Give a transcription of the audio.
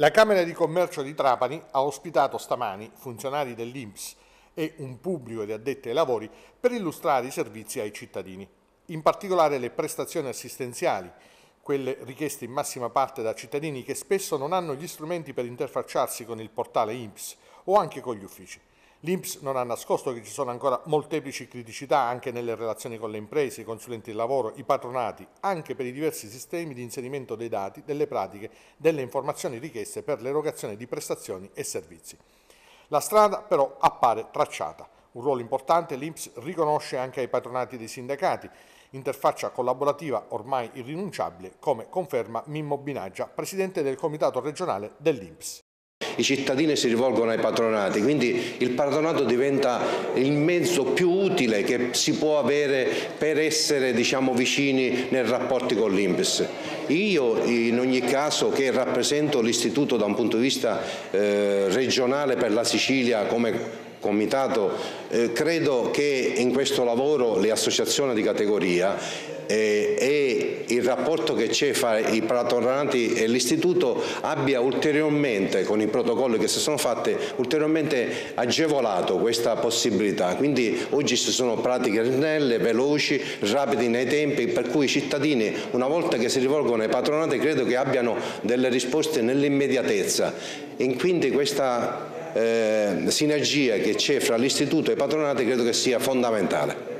La Camera di Commercio di Trapani ha ospitato stamani funzionari dell'Inps e un pubblico di addetti ai lavori per illustrare i servizi ai cittadini, in particolare le prestazioni assistenziali, quelle richieste in massima parte da cittadini che spesso non hanno gli strumenti per interfacciarsi con il portale INPS o anche con gli uffici. L'Inps non ha nascosto che ci sono ancora molteplici criticità anche nelle relazioni con le imprese, i consulenti di lavoro, i patronati, anche per i diversi sistemi di inserimento dei dati, delle pratiche, delle informazioni richieste per l'erogazione di prestazioni e servizi. La strada però appare tracciata. Un ruolo importante l'Inps riconosce anche ai patronati dei sindacati, interfaccia collaborativa ormai irrinunciabile, come conferma Mimmo Binaggia, presidente del comitato regionale dell'Inps i cittadini si rivolgono ai patronati, quindi il patronato diventa il mezzo più utile che si può avere per essere diciamo, vicini nei rapporti con l'Inps. Io in ogni caso che rappresento l'istituto da un punto di vista eh, regionale per la Sicilia come comitato, eh, credo che in questo lavoro le associazioni di categoria eh, e il rapporto che c'è fra i patronati e l'istituto abbia ulteriormente, con i protocolli che si sono fatti, ulteriormente agevolato questa possibilità. Quindi oggi ci sono pratiche snelle, veloci, rapidi nei tempi, per cui i cittadini una volta che si rivolgono ai patronati credo che abbiano delle risposte nell'immediatezza e quindi questa eh, sinergia che c'è fra l'istituto e i patronati credo che sia fondamentale.